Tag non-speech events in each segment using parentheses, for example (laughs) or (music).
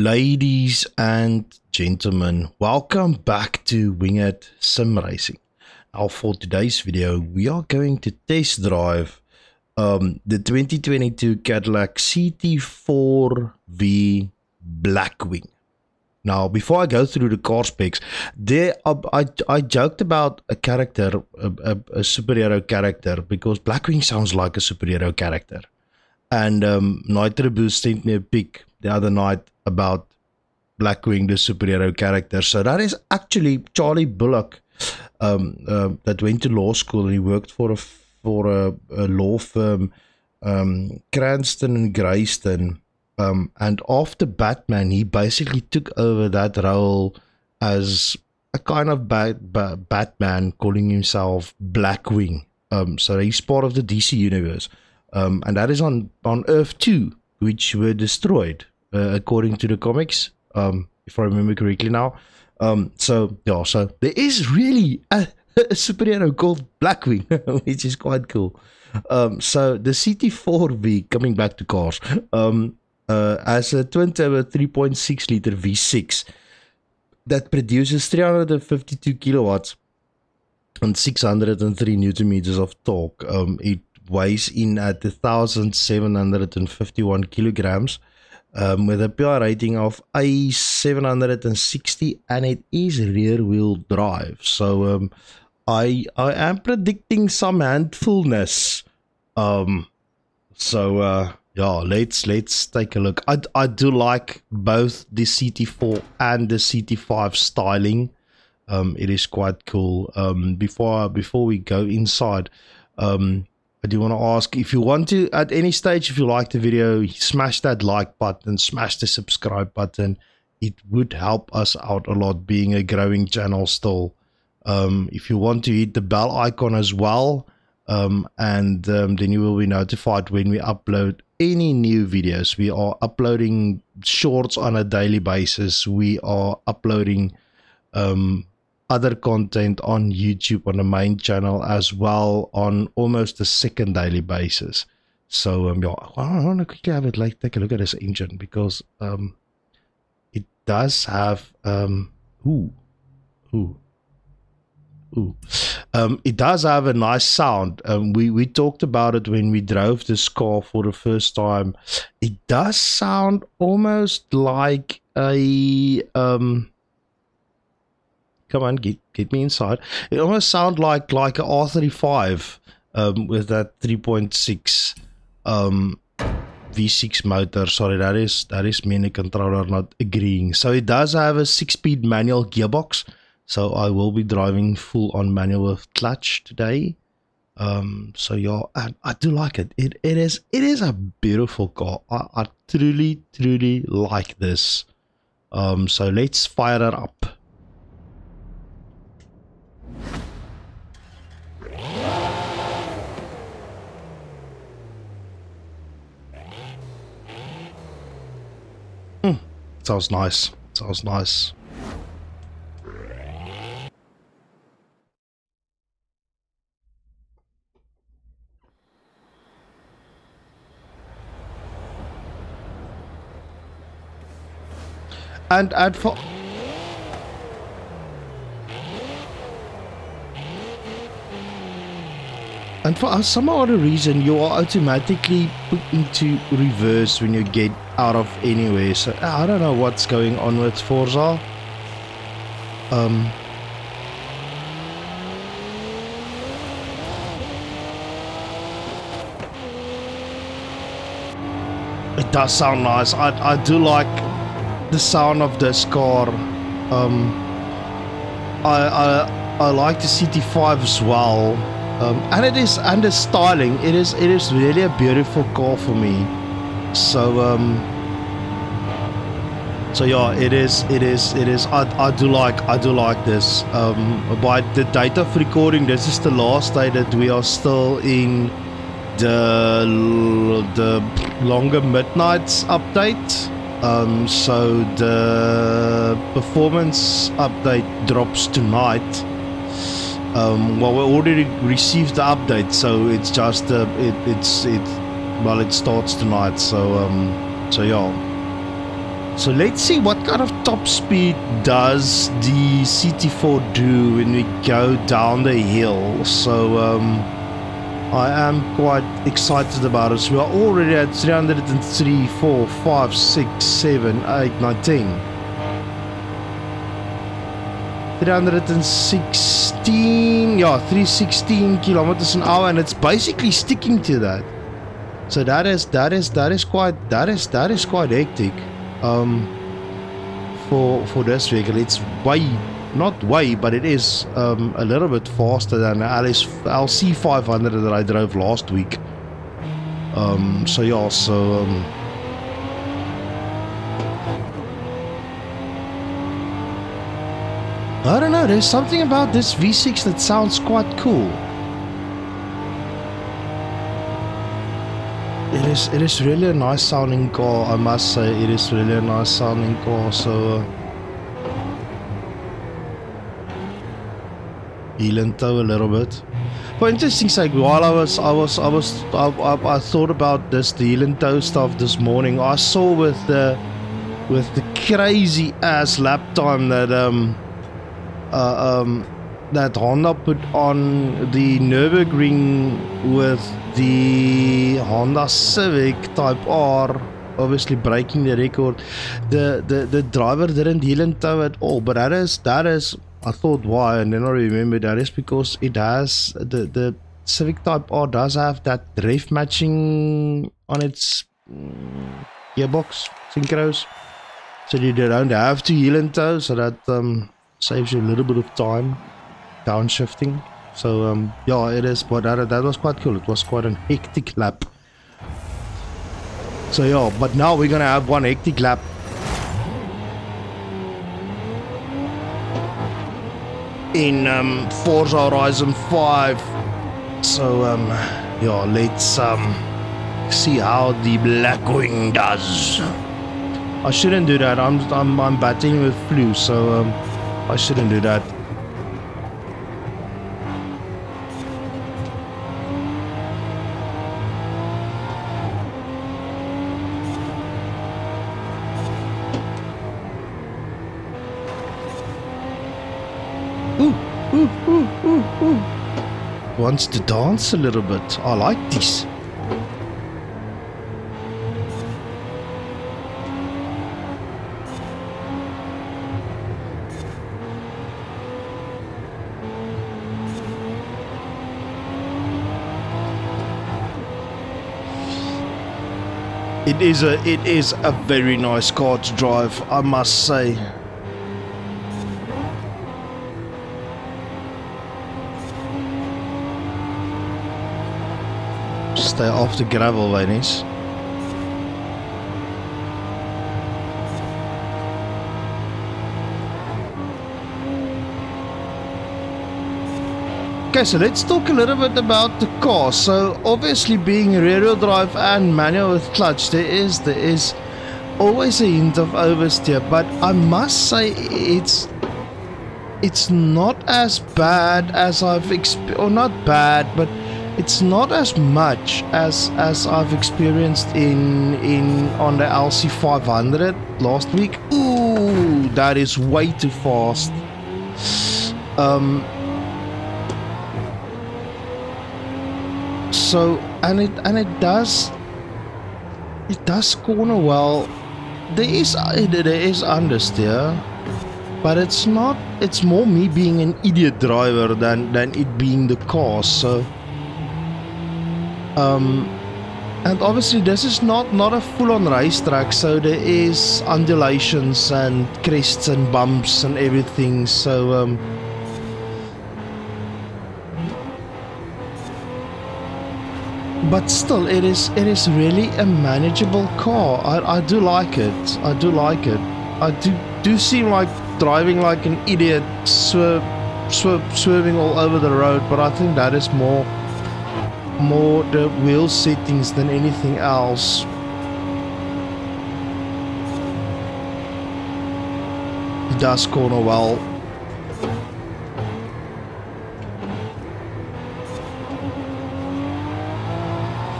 Ladies and gentlemen, welcome back to Wing It Sim Racing. Now for today's video, we are going to test drive um, the 2022 Cadillac CT4V Blackwing. Now, before I go through the car specs, there I, I joked about a character, a, a, a superhero character, because Blackwing sounds like a superhero character. And um, Nitro Boost sent me a pic the other night about Blackwing, the superhero character. So that is actually Charlie Bullock um, uh, that went to law school and he worked for a for a, a law firm, um, Cranston and Grayston. Um, and after Batman, he basically took over that role as a kind of bat, bat, Batman, calling himself Blackwing. Um, so he's part of the DC universe, um, and that is on on Earth two, which were destroyed uh, according to the comics, um, if I remember correctly now. Um, so yeah, so there is really a, (laughs) a superhero called Blackwing, (laughs) which is quite cool. Um, so the CT4V coming back to cars, um, uh, as a twin turbo 3.6 liter V6 that produces 352 kilowatts and 603 newton meters of torque. Um, it weighs in at 1,751 kilograms um, with a PR rating of A760 and it is rear wheel drive. So um, I I am predicting some handfulness. Um, so uh, yeah, let's let's take a look. I, I do like both the CT4 and the CT5 styling. Um, it is quite cool. Um, before before we go inside, um, I do want to ask if you want to, at any stage, if you like the video, smash that like button, smash the subscribe button. It would help us out a lot being a growing channel still. Um, if you want to hit the bell icon as well, um, and um, then you will be notified when we upload any new videos. We are uploading shorts on a daily basis. We are uploading um, other content on YouTube on the main channel as well on almost a second daily basis. So um, yeah, I want to quickly have it like take a look at this engine because um, it does have um, ooh, ooh, ooh, um, it does have a nice sound. Um, we we talked about it when we drove this car for the first time. It does sound almost like a um come on, get get me inside. It almost sounds like like an R35 um, with that 3.6 um, V6 motor. Sorry, that is that is and the controller not agreeing. So it does have a six-speed manual gearbox. So I will be driving full on manual with clutch today. Um, so yeah, I, I do like it. It it is it is a beautiful car. I, I truly truly like this. Um, so let's fire it up. Sounds nice. Sounds nice. And and for and for some other reason you are automatically put into reverse when you get out of anywhere. So I don't know what's going on with Forza. Um, it does sound nice. I, I do like the sound of this car. Um, I, I, I like the CT5 as well. Um, and it is and the styling it is it is really a beautiful car for me so um so yeah it is it is it is i, I do like i do like this. Um by the date of recording this is the last day that we are still in the the longer midnights update. Um so the performance update drops tonight. Um well we already received the update so it's just uh, it, it's it well it starts tonight so um so yeah So let's see what kind of top speed does the CT4 do when we go down the hill. So um, I am quite excited about it. So we are already at 303, 4, 5, 6, 7, 8, 9, 10. 316 yeah 316 kilometers an hour and it's basically sticking to that so that is that is that is quite that is that is quite hectic um for for this vehicle it's way not way but it is um a little bit faster than Lexus LC 500 that I drove last week um so yeah so um I don't know, there's something about this V6 that sounds quite cool. Is it is really a nice sounding car, I must say. It is really a nice sounding car, so uh, heel and toe a little bit. But interesting sake, while I was I was I was I, I, I thought about this the heel toe stuff this morning. I saw with the with the crazy ass lap time that um uh, um, that Honda put on the Nürburgring with the Honda Civic Type R, obviously breaking the record. The the, the driver didn't heel and toe at all, but that is that is I thought why, and then I remember that is because it has the the Civic Type R does have that rev matching on its mm, gearbox synchros, so you don't have to heel and toe, so that um saves you a little bit of time downshifting. So um, yeah, it is. But that, that was quite cool. It was quite an hectic lap. So yeah, but now we're gonna have one hectic lap. In um, Forza Horizon 5. So um, yeah, let's um, see how the Blackwing does. I shouldn't do that. I'm I'm I'm battling with flu, so um, I shouldn't do that. Wants to dance a little bit. I like this. It is a it is a very nice car to drive, I must say. Off the gravel, ladies. Okay, so let's talk a little bit about the car. So obviously being rear-wheel drive and manual with clutch, there is there is always a hint of oversteer, but I must say it's it's not as bad as I've experienced, or not bad, but it's not as much as as I've experienced in in on the LC500 last week. Ooh, that is way too fast. Um, so and it and it does it does corner well there is there is understeer but it's not it's more me being an idiot driver than than it being the cause so um and obviously this is not not a full-on racetrack so there is undulations and crests and bumps and everything so um but still it is it is really a manageable car. I, I do like it. I do like it. I do do seem like driving like an idiot swerve, swerving all over the road but I think that is more more the wheel settings than anything else it does corner well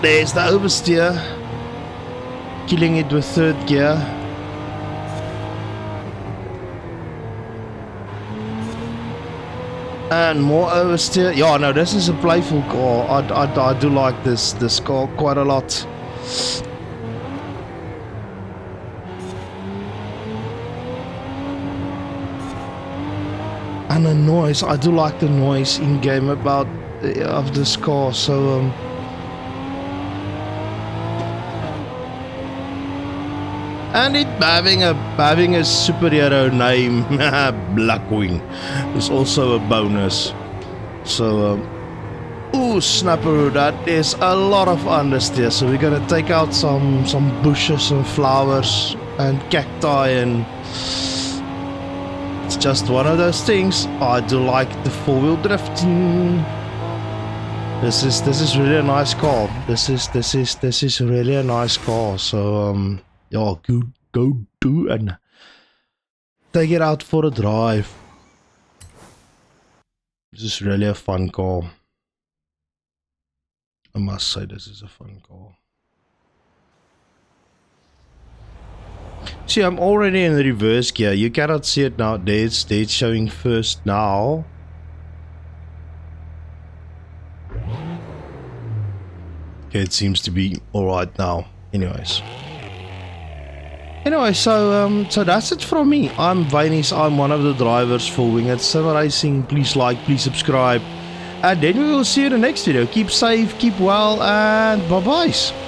There's the oversteer. Killing it with third gear. And more oversteer. Yeah, no, this is a playful car. I, I, I do like this, this car quite a lot. And the noise. I do like the noise in game about uh, of this car. So um, and it having a having a superhero name (laughs) Blackwing is also a bonus. So um, ooh snapper that is a lot of understeer. So we're gonna take out some some bushes and flowers and cacti and it's just one of those things. I do like the four-wheel drifting. This is this is really a nice car. This is this is this is really a nice car. So um yeah, go go do and take it out for a drive. This is really a fun car. I must say this is a fun car. See, I'm already in reverse gear. You cannot see it now. It's, it's showing first now. Okay, it seems to be alright now. Anyways. Anyway, so um, so that's it from me. I'm Vainis. I'm one of the drivers for Winged Sim Racing. Please like, please subscribe. And then we will see you in the next video. Keep safe, keep well, and bye-bye.